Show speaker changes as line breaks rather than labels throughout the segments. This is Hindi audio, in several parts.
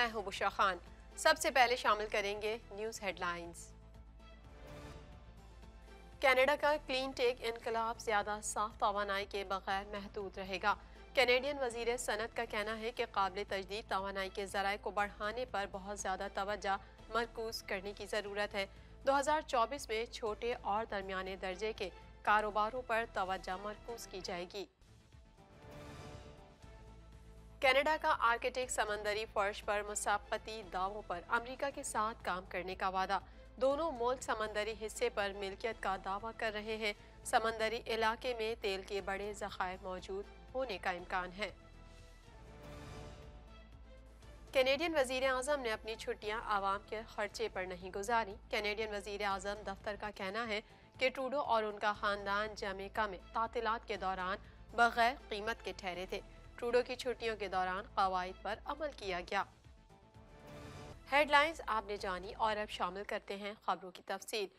मैं हूँ बुशा खान। सबसे पहले शामिल करेंगे न्यूज़ हेडलाइंस। कनाडा का क्लीन टेक इनकलाब ज़्यादा साफ़ तोानाई के बगैर महदूद रहेगा। कैनेडियन वज़ीर सनत का कहना है कि काबिल तजदीद तोानाई के जराये को बढ़ाने पर बहुत ज़्यादा तोज्जा मरकूज करने की ज़रूरत है। 2024 में छोटे और दरमियाने दर्जे के कारोबारों पर तोज्जा मरकूज की जाएगी। कनाडा का आर्किटेक्ट समंदरी फर्श पर मुसाफती दावों पर अमेरिका के साथ काम करने का वादा। दोनों मुल्क समंदरी हिस्से पर मिल्कियत का दावा कर रहे हैं। समंदरी इलाके में तेल के बड़े जखायर मौजूद होने का इम्कान है। कैनेडियन वज़ीर अजम ने अपनी छुट्टियाँ आवाम के खर्चे पर नहीं गुजारी। कैनेडियन वज़ीर अजम दफ्तर का कहना है कि ट्रूडो और उनका खानदान जमेका में तातीलत के दौरान बगैर कीमत के ठहरे थे। ट्रूडो की छुट्टियों के दौरान कवायद पर अमल किया गया हेडलाइंस आपने जानी और अब शामिल करते हैं खबरों की तफसील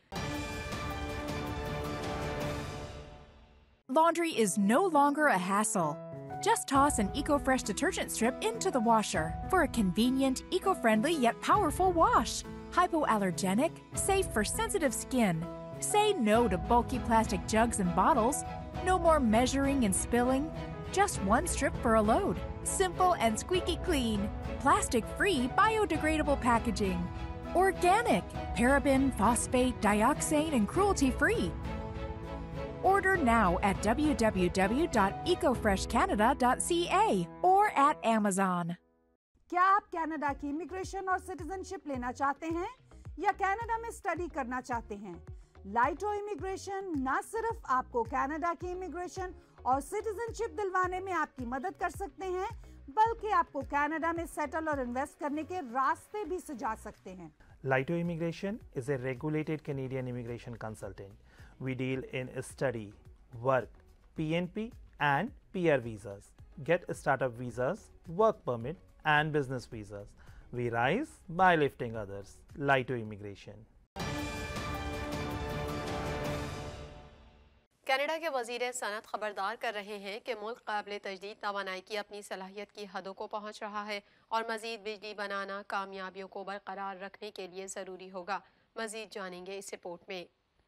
Laundry is no longer a hassle. Just toss an EcoFresh detergent strip into the washer for a convenient, eco-friendly yet powerful wash. Hypoallergenic, safe for sensitive skin. Say no to bulky plastic jugs and bottles. No more measuring and spilling. Just one strip for a load. Simple and squeaky clean. Plastic free, biodegradable packaging. Organic, paraben, phosphate, dioxane, and cruelty free. Order now at www.ecofreshcanada.ca or at Amazon.
क्या आप कनाडा की इमिग्रेशन और सिटीजनशिप लेना चाहते हैं या कनाडा में स्टडी करना चाहते हैं लाइटो इमिग्रेशन न सिर्फ आपको कनाडा की इमिग्रेशन और सिटीजनशिप दिलवाने में आपकी मदद कर सकते हैं बल्कि आपको कनाडा में सेटल और इन्वेस्ट करने के रास्ते भी सुझा सकते हैं
Lito Immigration is a regulated Canadian immigration consultant. We deal in study, work, PNP, and PR visas. Get startup visas, work permit, and business visas. We rise by lifting others. Lito Immigration.
Canada के वज़ीर सनत खबरदार कर रहे हैं कि मुल्क काबिल तजदीद तोानाई की अपनी सलाहियत की हदों को पहुँच रहा है और मजीद बिजली बनाना कामयाबियों को बरकरार रखने के लिए ज़रूरी होगा। मजीद जानेंगे इस रिपोर्ट में।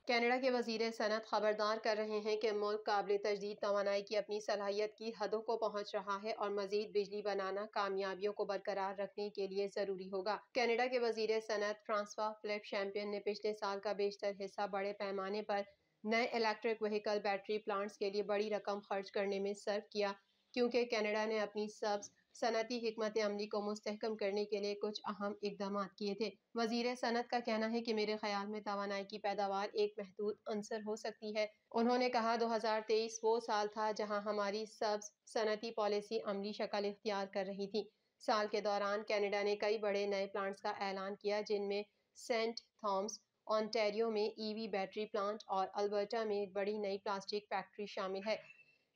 कनाडा के वज़ीर सनत खबरदार कर रहे हैं कि मुल्क काबिल तजदीद तोानाई की अपनी सलाहियत की हदों को पहुँच रहा है और मजीद बिजली बनाना कामयाबियों को बरकरार रखने के लिए ज़रूरी होगा। कनाडा के वज़ीर सनत फ्रांसवा फ्लिप चैम्पियन ने पिछले साल का बेशतर हिस्सा बड़े पैमाने पर नए इलेक्ट्रिक व्हीकल बैटरी प्लांट्स के लिए बड़ी रकम खर्च करने में सर्व किया, क्योंकि कनाडा ने अपनी सब्ज सनती हमत अमली को मुस्तकम करने के लिए कुछ अहम इकदाम किए थे। वज़ीर सनत का कहना है कि मेरे ख्याल में तोानाई की पैदावार एक महदूद अंसर हो सकती है। उन्होंने कहा, दो हज़ार तेईस वो साल था जहाँ हमारी सब्ज सनती पॉलिसी अमली शक्ल इख्तियार कर रही थी। साल के दौरान कैनेडा ने कई बड़े नए प्लांट्स का ऐलान किया, जिनमें सेंट थॉम्स ऑनटेरियो में ईवी बैटरी प्लांट और अल्बर्टा में बड़ी नई प्लास्टिक फैक्ट्री शामिल है।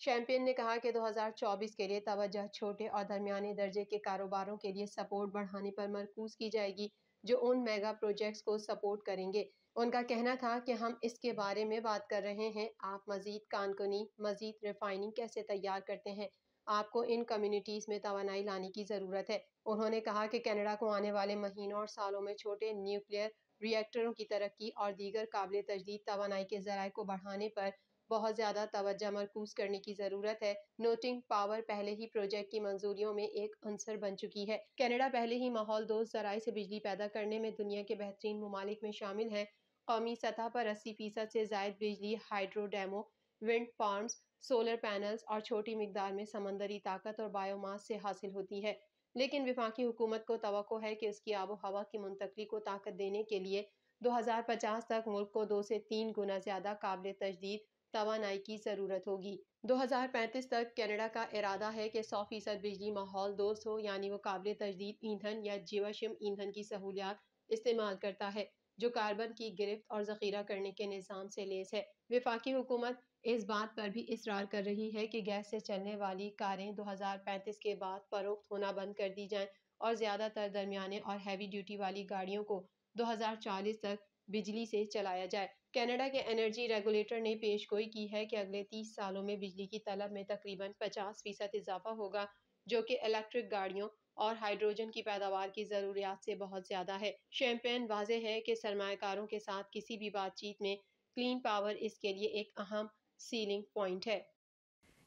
चैंपियन ने कहा कि 2024 के लिए तवज्जो छोटे और दरमियाने दर्जे के कारोबारों के लिए सपोर्ट बढ़ाने पर मरकूज की जाएगी, जो उन मेगा प्रोजेक्ट्स को सपोर्ट करेंगे। उनका कहना था कि हम इसके बारे में बात कर रहे हैं। आप मज़ीद कानकुनी, मज़ीद रिफाइनिंग कैसे तैयार करते हैं? आपको इन कम्युनिटीज़ में तोानाई लाने की ज़रूरत है। उन्होंने कहा कि कनाडा को आने वाले महीनों और सालों में छोटे न्यूक्लियर रिएक्टरों की तरक्की और दीगर काबिल तजदीद तोानाई के ज़राए को बढ़ाने पर बहुत ज़्यादा तोज्जा मरकूज करने की ज़रूरत है। नोटिंग पावर पहले ही प्रोजेक्ट की मंजूरियों में एक अंसर बन चुकी है। कनाडा पहले ही माहौल दोस्त जराए से बिजली पैदा करने में दुनिया के बेहतरीन ममालिक में शामिल है। कौमी सतह पर अस्सी फ़ीसद से जायद बिजली, हाइड्रो डैमो, विंड फार्म्स सोलर पैनल्स और छोटी मकदार में समंदरी ताकत और बायोमास से हासिल होती है। लेकिन विफाकी हुकूमत को तो है कि उसकी आबो हवा की मुंतकली को ताकत देने के लिए 2050 तक मुल्क को दो से तीन गुना ज़्यादा काबिल तजदीद तोानाई की ज़रूरत होगी। 2035 तक कनाडा का इरादा है कि 100 फ़ीसद बिजली माहौल दोस्त हो, यानी वो काबिल तजदीद ईंधन या जीवाश्म ईंधन की सहूलियात इस्तेमाल करता है, जो कार्बन की गिरफ्त और ज़ख़ीरा करने के निज़ाम से लेस है। विफाकी हुकूमत इस बात पर भी इसरार कर रही है कि गैस से चलने वाली कारें 2035 के बाद फरोख्त होना बंद कर दी जाएँ और ज़्यादातर दरमियाने और हैवी ड्यूटी वाली गाड़ियों को 2040 तक बिजली से चलाया जाए। कनाडा के एनर्जी रेगुलेटर ने पेश गोई की है कि अगले 30 सालों में बिजली की तलब में तकरीबन 50 फ़ीसद इजाफा होगा, जो कि इलेक्ट्रिक गाड़ियों और हाइड्रोजन की पैदावार की ज़रूरियात से बहुत ज़्यादा है। शैम्पेन वाजे है कि सरमाकारों के साथ किसी भी बातचीत में क्लीन पावर इसके लिए एक अहम सीलिंग पॉइंट है।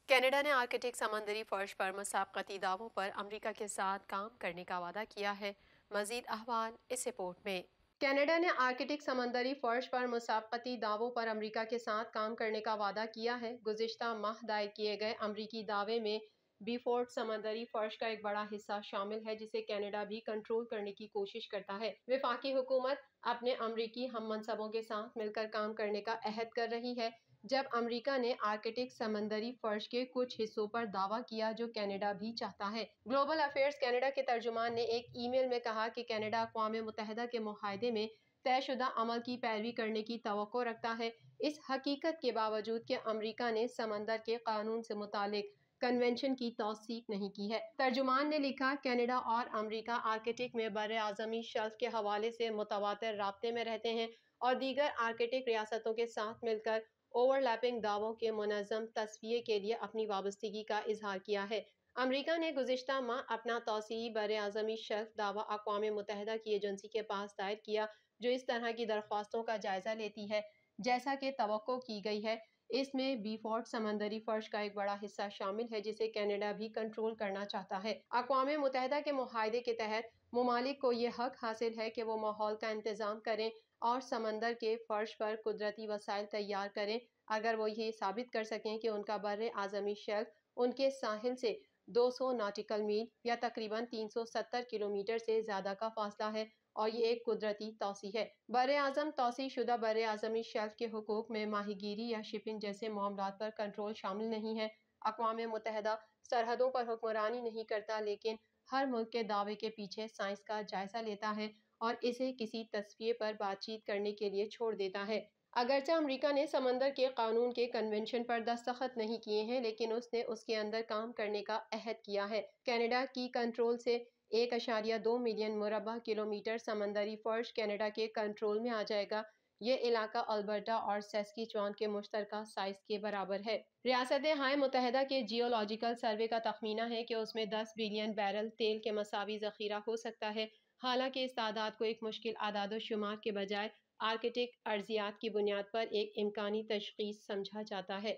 कनाडा ने आर्कटिक समंदरी फर्श पर मुसाबकती दावों पर अमरीका के साथ काम करने का वादा किया है। मजीद अहवाल इस रिपोर्ट में। कनाडा ने आर्कटिक समंदरी फर्श पर मुसाबकती दावों पर अमरीका के साथ काम करने का वादा किया है। गुजशत माह दायर किए गए अमरीकी दावे में बीफोर्ट समंदरी फर्श का एक बड़ा हिस्सा शामिल है जिसे कनाडा भी कंट्रोल करने की कोशिश करता है। विफाकी हुकूमत अपने अमरीकी हम मनसबों के साथ मिलकर काम करने का अहद कर रही है। जब अमेरिका ने आर्कटिक समंदरी फर्श के कुछ हिस्सों पर दावा किया, जो कनाडा भी चाहता है। ग्लोबल अफेयर्स कनाडा के तर्जुमान ने एक ईमेल में कहा कि कनाडा अकवाम मुतहदा के माहे में तयशुदा अमल की पैरवी करने की तो रखता है। इस हकीकत के बावजूद कि अमरीका ने समंदर के कानून से मुतालिक कन्वेंशन की तोसीक नहीं की है। तर्जुमान ने लिखा, कनाडा और अमरीका आर्कटिक में बर आज़मी शल्फ के हवाले से मुतवा रबते में रहते हैं और दीगर आर्कटिक रियासतों के साथ मिलकर ओवरलैपिंग दावों के मुनज़म तस्वीर के लिए अपनी वाबस्तगी का इजहार किया है। अमरीका ने गुजशत माह अपना तोसी बर आज़मी शर्फ दावा अकवा मुतहदा की एजेंसी के पास दायर किया, जो इस तरह की दरख्वास्तों का जायज़ा लेती है, जैसा कि तो की गई है। इसमें बीफोर्ट समंदरी फर्श का एक बड़ा हिस्सा शामिल है, जिसे कनाडा भी कंट्रोल करना चाहता है। अकवा मुतहदा के माहे के तहत ममालिक को ये हक हासिल है कि वो माहौल का इंतज़ाम करें और समंदर के फर्श पर कुदरती वसाइल तैयार करें। अगर वो ये साबित कर सकें कि उनका बर आज़मी शेल्फ उनके साहिल से 200 नाटिकल मील या तकरीबन 370 किलोमीटर से ज़्यादा का फासला है और ये एक कुदरती तोसी है। बर आज़म तोसी शुदा बर आज़मी शेल्फ के हकूक में माहीगीरी या शिपिंग जैसे मामला पर कंट्रोल शामिल नहीं है। अकवा मुतहदा सरहदों पर हुक्मरानी नहीं करता लेकिन हर मुल्क के दावे के पीछे साइंस का जायजा लेता है। और इसे किसी तस्वीर पर बातचीत करने के लिए छोड़ देता है। अगरचे अमेरिका ने समंदर के कानून के कन्वेंशन पर दस्तखत नहीं किए हैं, लेकिन उसने उसके अंदर काम करने का अहद किया है। कनाडा की कंट्रोल से एक अशारिया दो मिलियन मुरबा किलोमीटर समंदरी फर्श कनाडा के कंट्रोल में आ जाएगा। ये इलाका अल्बर्टा और सेस्की चौन के मुश्तर साइज़ के बराबर है। रियासत हाय मुतहदा के जियोलॉजिकल सर्वे का तखमीना है कि उसमें 10 बिलियन बैरल तेल के मसावी ज़खीरा हो सकता है। हालाँकि इस तादाद को एक मुश्किल आदाद शुमार के बजाय आर्किटिक अर्जियात की बुनियाद पर एक इम्कानी तशखीस समझा जाता है।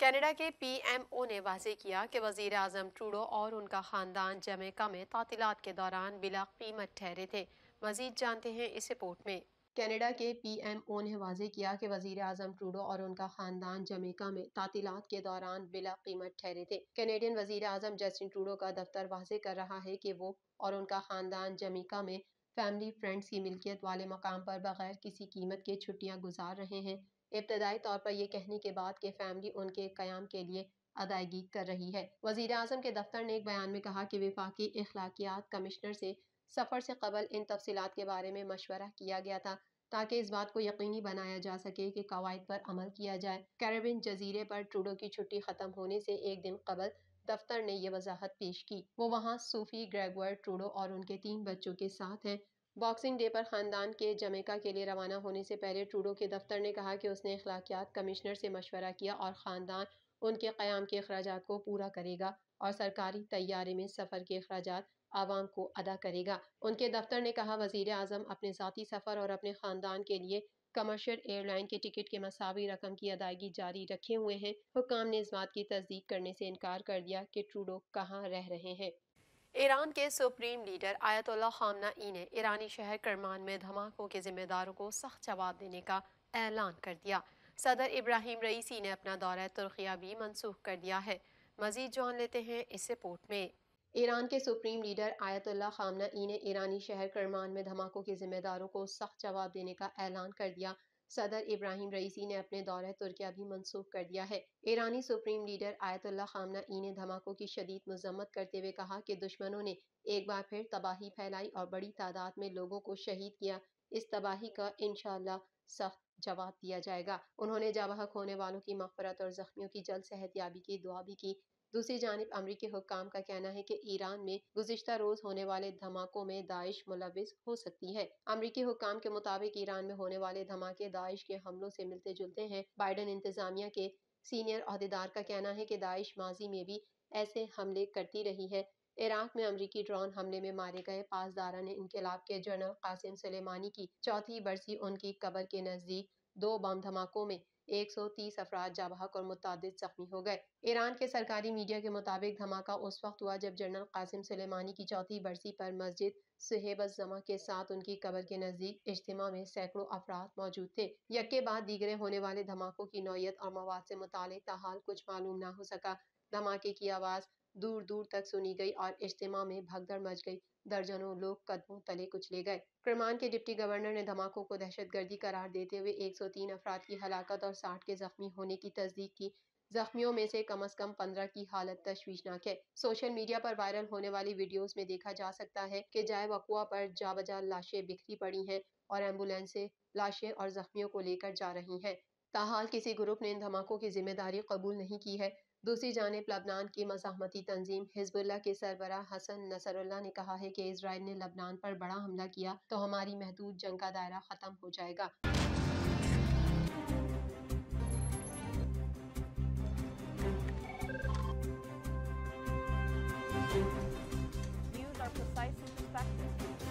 कनाडा के पीएमओ ने वाजे किया कि वज़ीर अजम ट्रूडो और उनका ख़ानदान जमेका में तातीलत के दौरान बिला कीमत ठहरे थे। मजीद जानते हैं इस रिपोर्ट में। कनाडा के पीएमओ ने वाजे किया कि वज़ीर अजम ट्रूडो और उनका खानदान जमेका में तातीलत के दौरान बिला कीमत ठहरे थे। कैनेडियन वज़ीर अजम जस्टिन ट्रूडो का दफ्तर वाजे कर रहा है कि वो और उनका खानदान जमेका में फैमिली, फ्रेंड्स की मिल्कियत वाले मकाम पर बगैर किसी कीमत के छुट्टियाँ गुजार रहे हैं। इब्तदाई तौर पर यह कहने के बाद कि फैमिली उनके क्याम के लिए अदायगी कर रही है। वज़ीर अजम के दफ्तर ने एक बयान में कहा कि विफाकी अखलाकियात कमिश्नर से सफ़र से कबल इन तफसीत के बारे में मशवरा किया गया था। ताकि इस बात को यकीनी बनाया जा सके कि कवायद पर अमल किया जाए। कैरेबिन जजीरे पर ट्रूडो की छुट्टी ख़त्म होने से एक दिन कबल दफ्तर ने यह वजाहत पेश की। वो वहाँ सूफी ग्रेगवर ट्रूडो और उनके तीन बच्चों के साथ हैं। बॉक्सिंग डे पर ख़ानदान के जमेका के लिए रवाना होने से पहले ट्रूडो के दफ्तर ने कहा कि उसने अखलाकियात कमिश्नर से मशवरा किया और ख़ानदान उनके क़्याम के अखराज को पूरा करेगा और सरकारी तैयारे में सफ़र के अखराज आवाम को अदा करेगा। उनके दफ्तर ने कहा वज़ीर अजम अपने ज़ाती सफ़र और अपने ख़ानदान के लिए कमर्शियल एयरलाइन के टिकट के मसावी रकम की अदायगी जारी रखे हुए हैं। हुकाम ने इस बात की तस्दीक करने से इनकार कर दिया कि ट्रूडो कहाँ रह रहे हैं। ईरान के सुप्रीम लीडर आयतुल्ला खामना ई ने ईरानी शहर करमान में धमाकों के जिम्मेदारों को सख्त जवाब देने का ऐलान कर दिया। सदर इब्राहिम रईसी ने अपना दौरा तुर्किया भी मनसूख कर दिया है। मजीद जान लेते हैं इस रिपोर्ट में। ईरान के सुप्रीम लीडर आयतुल्ला खामना ने ईरानी शहर करमान में धमाकों के जिम्मेदारों को सख्त जवाब देने का ऐलान कर दिया। सदर इब्राहिम रईसी ने अपने दौरे तुर्किया भी मनसूख कर दिया है। ईरानी सुप्रीम लीडर आयतुल्ला खामना ई ने धमाकों की शदीद मजम्मत करते हुए कहा कि दुश्मनों ने एक बार फिर तबाही फैलाई और बड़ी तादाद में लोगों को शहीद किया। इस तबाही का इनशाला सख्त जवाब दिया जाएगा। उन्होंने जवाहक होने वालों की मफफरत और जख्मियों की जल्द सेहतियाबी की दुआ भी की। दूसरी जानब अमरीकी हुकाम का कहना है कि ईरान में गुजशत रोज होने वाले धमाकों में दाइश मुलविस हो सकती है। अमरीकी हुकाम के मुताबिक ईरान में होने वाले धमाके दाइश के हमलों से मिलते जुलते हैं। बाइडन इंतजामिया के सीनियर अहदेदार का कहना है कि दाइश माजी में भी ऐसे हमले करती रही है। इराक में अमरीकी ड्रोन हमले में मारे गए पासदारान इनकलाब के जनरल कासिम सलेमानी की चौथी बरसी उनकी कबर के नज़दीक दो बम धमाकों में 130 अफराद जाबहक और मुतद जख्मी हो गए। ईरान के सरकारी मीडिया के मुताबिक धमाका उस वक्त हुआ जब जनरल कासिम सलेमानी की चौथी बरसी पर मस्जिद सुहेब जमा के साथ उनकी कबर के नज़दीक इज्तम में सैकड़ों अफराद मौजूद थे। यके बाद दीगरे होने वाले धमाकों की नोयत और मवाद से मुतल ताहाल कुछ मालूम न हो सका। धमाके की आवाज़ दूर दूर तक सुनी गई और इज्तिमा में भगदड़ मच गई। दर्जनों लोग कदमों तले कुचले गए। करमान के डिप्टी गवर्नर ने धमाकों को दहशतगर्दी करार देते हुए 103 अफराद की हलाकत और 60 के जख्मी होने की तस्दीक की। जख्मियों में से कम अज कम पंद्रह की हालत तशवीशनाक है। सोशल मीडिया पर वायरल होने वाली वीडियोस में देखा जा सकता है कि जाए वकुआ पर जा बजा लाशें बिखरी पड़ी हैं और एम्बुलेंसें, लाशें और जख्मियों को लेकर जा रही हैं। ताहाल किसी ग्रुप ने इन धमाकों की ज़िम्मेदारी कबूल नहीं की है। दूसरी जानब लबनान की मजामती तंजीम हिजबुल्ला के सरबरा हसन नसरुल्ला ने कहा है कि इसराइल ने लबनान पर बड़ा हमला किया तो हमारी महदूद जंग का दायरा ख़त्म हो जाएगा precise and.